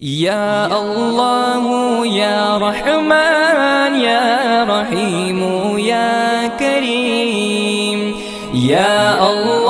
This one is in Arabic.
يا الله يا رحمن يا رحيم يا كريم يا الله